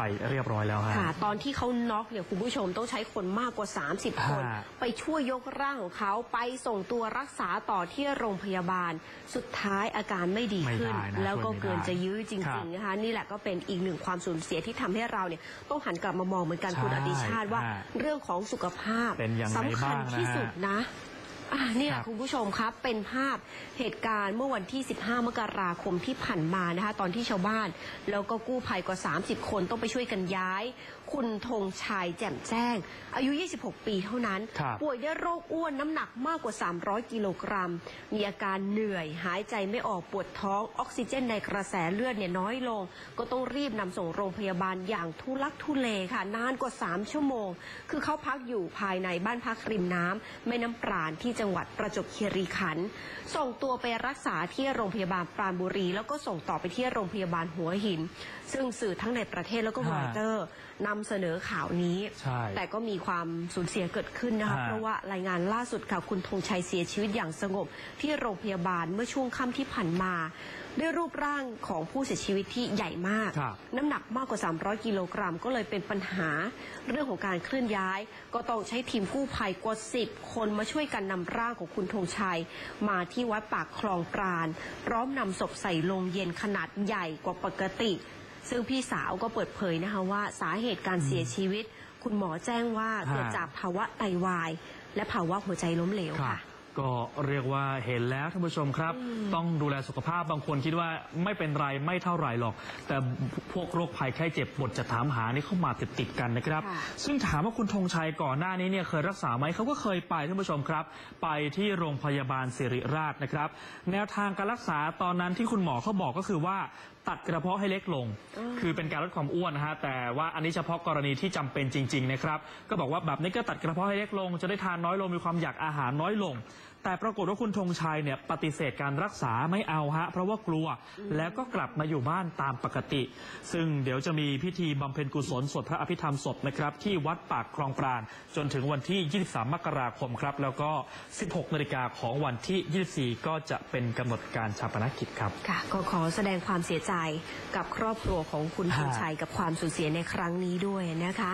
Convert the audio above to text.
ไปเรียบร้อยแล้วฮะ ค่ะ ตอนที่เขาน็อกเนี่ยคุณผู้ชมต้องใช้คนมากกว่า 30 คน ฮะ ไปช่วยยกร่างของเขาไปส่งตัวรักษาต่อที่โรงพยาบาล สุดท้ายอาการไม่ดีขึ้น ไม่ได้นะแล้วก็ช่วยไม่ได้เกินจะยื้อจครัริบงๆนะคะนี่แหละก็เป็นอีกหนึ่งความสูญเสียที่ทำให้เราเนี่ยต้องหันกลับมามองเหมือนกันใช่คุณอติชาติว่า ฮะเรื่องของสุขภาพเป็นยังไงสำคัญบ้างนะที่สุดนะ อ่านี่แหครัละบคุณผู้ชมครับเป็นภาพเหตุการณ์เมื่อวันที่ 15 มกราคมที่ผ่านมานะคะ ตอนที่ชาวบ้าน แล้วก็กู้ภัยกว่า 30 คนต้องไปช่วยกันย้าย คุณธงชัยแจ่มแจ้ง อายุ 26 ปีเท่านั้น ครับ ป่วยด้วยโรคอ้วนน้ำหนักมากกว่า 300 กิโลกรัม มีอาการเหนื่อย หายใจไม่ออกปวดท้องออกซิเจนในกระแสเลือดเนี่ยน้อยลง ก็ต้องรีบนำส่งโรงพยาบาลอย่างทุลักทุเลค่ะ นานกว่า 3 ชั่วโมง คือเขาพักอยู่ภายในบ้านพักริมน้ำแม่น้ำปราณที่จังหวัดประจวบคีรีขันธ์ส่งตัวไปรักษาที่โรงพยาบาลปราณบุรี แล้วก็ส่งต่อไปที่โรงพยาบาลหัวหิน ซึ่งสื่อทั้งในประเทศแล้วก็ฮะรอยเตอร์นำเสนอข่าวนี้ ใช่แต่ก็มีความสูญเสียเกิดขึ้นนะคะฮะ เพราะว่ารายงานล่าสุดค่ะคุณธงชัยเสียชีวิตอย่างสงบ ที่โรงพยาบาลเมื่อช่วงค่ำที่ผ่านมาด้วยรูปร่างของผู้เสียชีวิตที่ใหญ่มาก ครับ น้ำหนักมากกว่า 300 กิโลกรัม ก็เลยเป็นปัญหาเรื่องของการเคลื่อนย้าย ก็ต้องใช้ทีมกู้ภัยกว่า 10 คนมาช่วยกันนำร่างของคุณธงชัย มาที่วัดปากคลองปราณพร้อมนำศพใส่โลงเย็นขนาดใหญ่กว่าปกติ ซึ่งพี่สาวก็เปิดเผยนะคะว่าสาเหตุการเสียชีวิต คุณหมอแจ้งว่าเกิดจากภาวะไตวาย และภาวะหัวใจล้มเหลวครับค่ะ ก็เรียกว่าเห็นแล้วท่านผู้ชมครับ ต้องดูแลสุขภาพบางคนคิดว่าไม่เป็นไรไม่เท่าไหร่หรอก แต่พวกโรคภัยไข้เจ็บบทจะถามหานี่เข้ามาติดติดๆกันนะครับค่ะซึ่งถามว่าคุณธงชัยก่อนหน้านี้เนี่ยเคยรักษาไหมเขาก็เคยไปท่านผู้ชมครับ ไปที่โรงพยาบาลสิริราชนะครับ แนวทางการรักษาตอนนั้นที่คุณหมอเขาบอกก็คือว่าตัดกระเพาะให้เล็กลง คือเป็นการลดความอ้วนนะฮะแต่ว่าอันนี้เฉพาะกรณีที่จำเป็นจริงๆนะครับก็บอกว่าแบบนี้ก็ตัดกระเพาะให้เล็กลง จะได้ทานน้อยลงมีความอยากอาหารน้อยลง แต่ปรากฏว่าคุณธงชัยเนี่ยปฏิเสธการรักษาไม่เอาฮะเพราะว่ากลัวแล้วก็กลับมาอยู่บ้านตามปกติ ซึ่งเดี๋ยวจะมีพิธีบำเพ็ญกุศลสวดพระอภิธรรมศพนะครับที่วัดปากคลองปราณจนถึงวันที่ 23 มกราคมครับแล้วก็ 16 นาฬิกาของวันที่ 24 ก็จะเป็นกำหนดการชาปนกิจครับ ค่ะ ก็ขอแสดงความเสียใจกับครอบครัวของคุณธงฮะชัยกับความสูญเสียในครั้งนี้ด้วยนะคะ